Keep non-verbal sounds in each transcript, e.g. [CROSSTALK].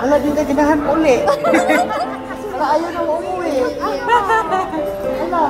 Ala, di ka ginahan uli. [LAUGHS] Ayaw na umuwi. [LAUGHS] Ala.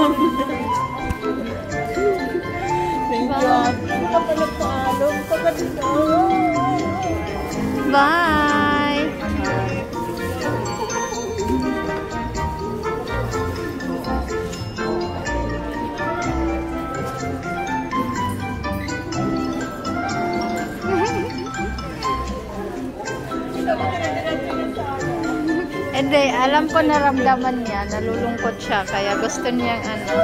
Thank you. Bye! Hindi, alam ko naramdaman niya, nalulungkot siya, kaya gusto niyang ano.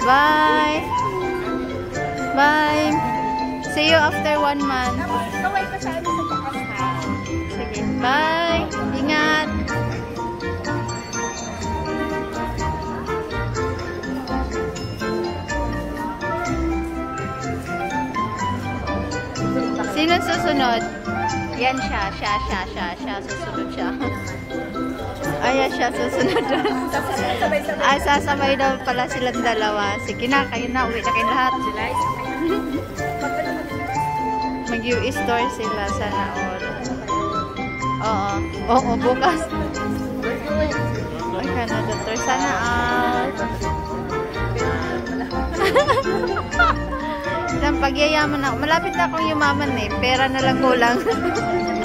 Bye! Bye! See you after one month. Kaway ka sa ano sa taas. Sige, bye! Ingat! Sino susunod? Yan siya, siya, siya, siya, siya, susunod siya. [LAUGHS] Ayan siya, susunod. Sabay-sabay. Ay, sasabay daw pala silang dalawa. Sige na, kayo na, uwi na kayo lahat. Mag-U-store sila, sana all. Oo. Oo, bukas. Ay, Canada tour. Sana all. [LAUGHS] Isang pagyayaman ako. Malapit na akong yumaman eh. Pera na lang kulang. [LAUGHS]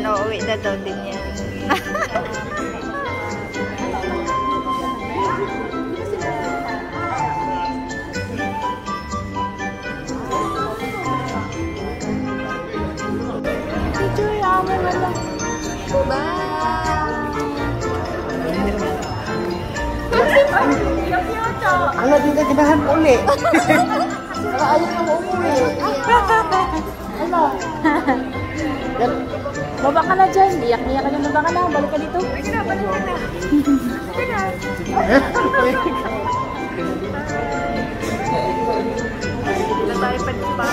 Ayan, uuwi na daw din yan. Picture ya mo wala. Bye! Ay, cute oh. Ala, di ka ginahan uli. Ala, ayaw na umuwi. Ala. Baba ka na dyan. Iyak-iyak ka na. Baba ka na. Balik ka dito. Ay, na. Balik ka na. Sige na. Wala tayo pa dito pa.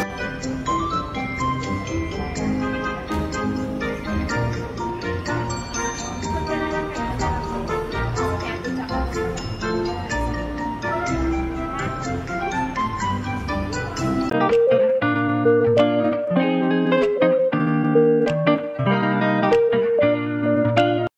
Bye!